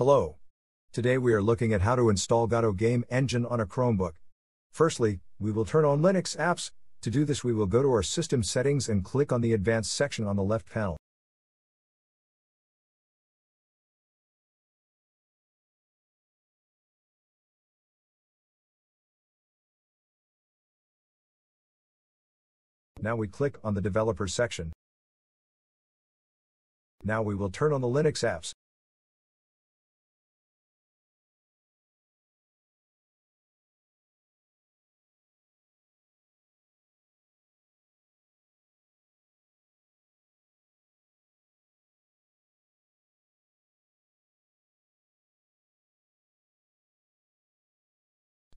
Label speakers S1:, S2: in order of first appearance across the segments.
S1: Hello. Today we are looking at how to install Godot Game Engine on a Chromebook. Firstly, we will turn on Linux apps. To do this we will go to our system settings and click on the advanced section on the left panel. Now we click on the developer section. Now we will turn on the Linux apps.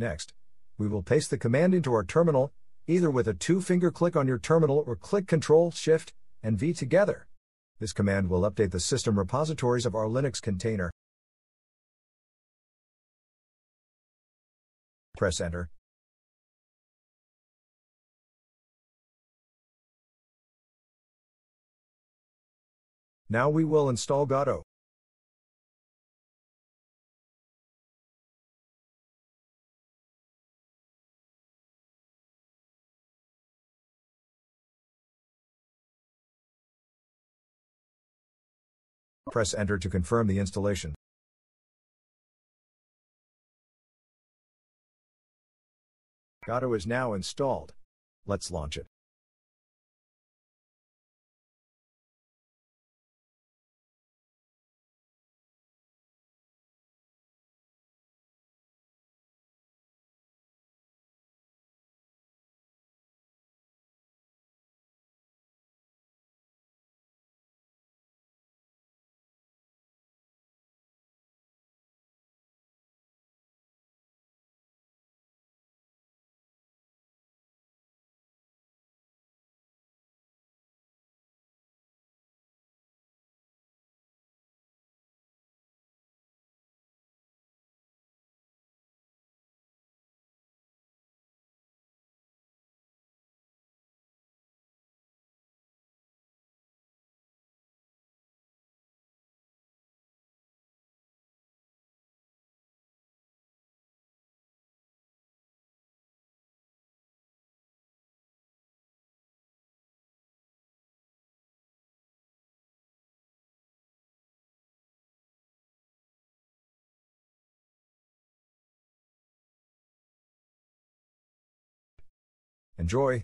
S1: Next, we will paste the command into our terminal, either with a two-finger click on your terminal or click Ctrl, Shift, and V together. This command will update the system repositories of our Linux container. Press Enter. Now we will install Godot. Press Enter to confirm the installation. Godot is now installed. Let's launch it. Enjoy!